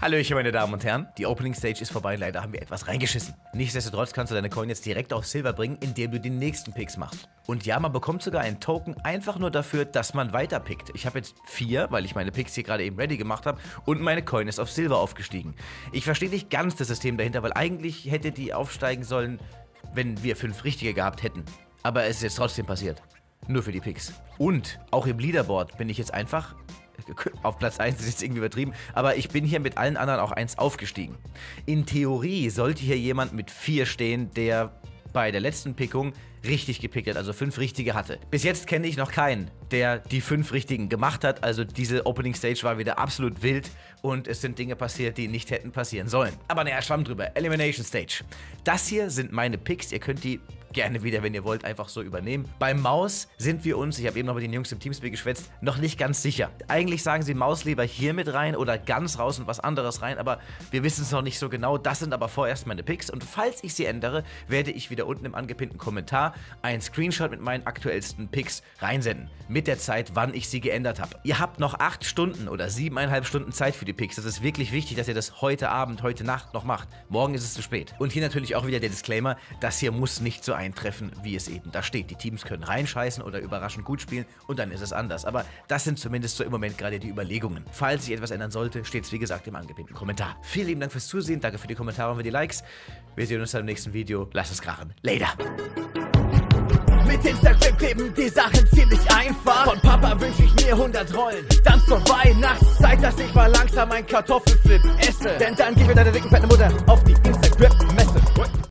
Hallöchen, meine Damen und Herren. Die Opening Stage ist vorbei, leider haben wir etwas reingeschissen. Nichtsdestotrotz kannst du deine Coin jetzt direkt auf Silber bringen, indem du die nächsten Picks machst. Und ja, man bekommt sogar einen Token einfach nur dafür, dass man weiterpickt. Ich habe jetzt vier, weil ich meine Picks hier gerade eben ready gemacht habe und meine Coin ist auf Silber aufgestiegen. Ich verstehe nicht ganz das System dahinter, weil eigentlich hätte die aufsteigen sollen, wenn wir fünf richtige gehabt hätten. Aber es ist jetzt trotzdem passiert. Nur für die Picks. Und auch im Leaderboard bin ich jetzt einfach auf Platz 1 ist jetzt irgendwie übertrieben, aber ich bin hier mit allen anderen auch eins aufgestiegen. In Theorie sollte hier jemand mit 4 stehen, der bei der letzten Pickung richtig gepickt hat, also fünf richtige hatte. Bis jetzt kenne ich noch keinen, der die fünf richtigen gemacht hat. Also diese Opening Stage war wieder absolut wild und es sind Dinge passiert, die nicht hätten passieren sollen. Aber naja, schwamm drüber. Elimination Stage. Das hier sind meine Picks. Ihr könnt die gerne wieder, wenn ihr wollt, einfach so übernehmen. Beim Maus sind wir uns, ich habe eben noch mit den Jungs im Teamspeak geschwätzt, noch nicht ganz sicher. Eigentlich sagen sie Maus lieber hier mit rein oder ganz raus und was anderes rein, aber wir wissen es noch nicht so genau. Das sind aber vorerst meine Picks und falls ich sie ändere, werde ich wieder unten im angepinnten Kommentar einen Screenshot mit meinen aktuellsten Picks reinsenden. Mit der Zeit, wann ich sie geändert habe. Ihr habt noch 8 Stunden oder 7,5 Stunden Zeit für die Picks. Das ist wirklich wichtig, dass ihr das heute Abend, heute Nacht noch macht. Morgen ist es zu spät. Und hier natürlich auch wieder der Disclaimer, das hier muss nicht so eintreffen, wie es eben da steht. Die Teams können reinscheißen oder überraschend gut spielen und dann ist es anders. Aber das sind zumindest so im Moment gerade die Überlegungen. Falls sich etwas ändern sollte, steht es wie gesagt im angepinnten Kommentar. Vielen lieben Dank fürs Zusehen, danke für die Kommentare und für die Likes. Wir sehen uns dann im nächsten Video. Lasst es krachen. Later! Mit Instagram kleben die Sachen ziemlich einfach. Von Papa wünsche ich mir 100 Rollen. Dann zur Weihnachtszeit, dass ich mal langsam ein Kartoffelflip esse. Denn dann gib mir deine dicken fette Mutter.